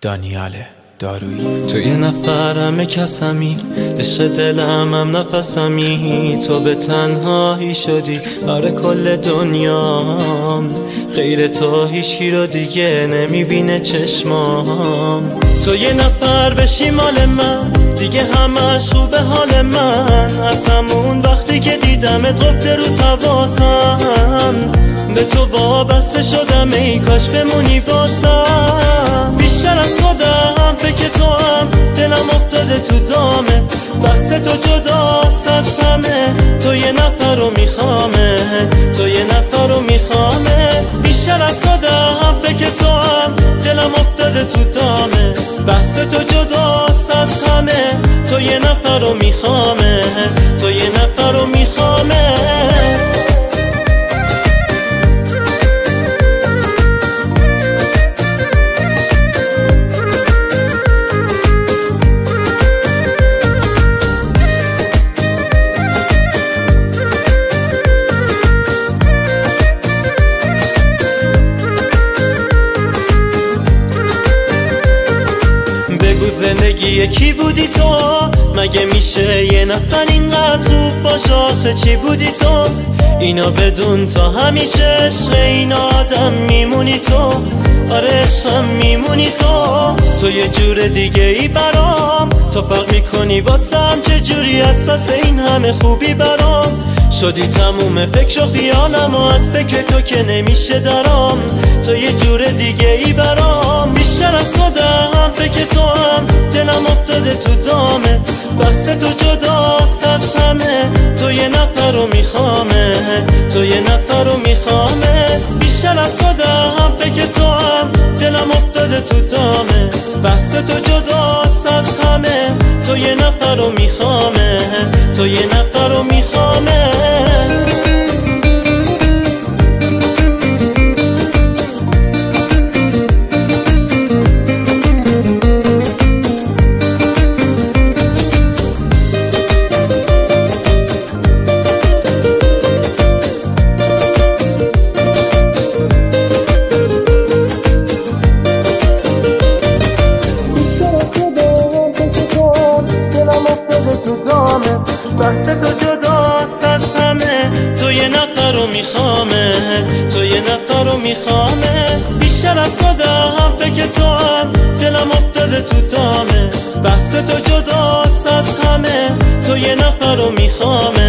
دانیال دارویی. تو یه نفر همه کسمی عشق دلم هم نفسمی تو به تنهایی شدی. آره کل دنیام. غیر تو هیچی رو دیگه نمی‌بینه چشمام. تو یه نفر بشی مال من. دیگه همش خوب حال من. از همون وقتی که دیدمت قفل رو تواسم به تو وابسته شدم. ای کاش بمونی خودم فکر تو هم دلم افتاده تو دامه. بحث تو جداست از همه. تو یه نفر رو میخوامه. تو یه نفر رو میخوامه. بیشتر از خودم فکر تو هم دلم افتاده تو دامه. بحث تو جداست از همه. تو یه نفر رو میخوامه. تو یه نفر رو زندگی یکی بودی تو؟ مگه میشه یه نفر اینقدر خوب باش آخه چی بودی تو؟ اینا بدون تا همیشه عشق این آدم میمونی تو؟ آره عشقم میمونی تو؟ تو یه جور دیگه ای برام تو فرق می‌کنی واسم؟ چه جوری از پس این همه خوبی برام؟ شدی تموم فکر و خیالم و از فکر تو که نمیشه درام. تو یه جور دیگه ای برام. بیشتر از خودم فکر تو دلم افتاده تو دامه. بحث تو جداست از همه. تو یه نفر رو میخوامه. تو یه نفر رو میخوامه. بیشتر از خودم فکر تو هم دلم افتاده تو دامه. بحث تو جداست از همه. تو یه نفر رو میخوامه. تو یه نفر رو میخوامه. بحث تو جداست از همه تو یه نفر رو میخوامه. تو یه نفر رو میخوامه. بیشتر از خودم فکر تو هم دلم افتاده تو دامه بحث تو جداست از همه. تو یه نفر رو میخوامه.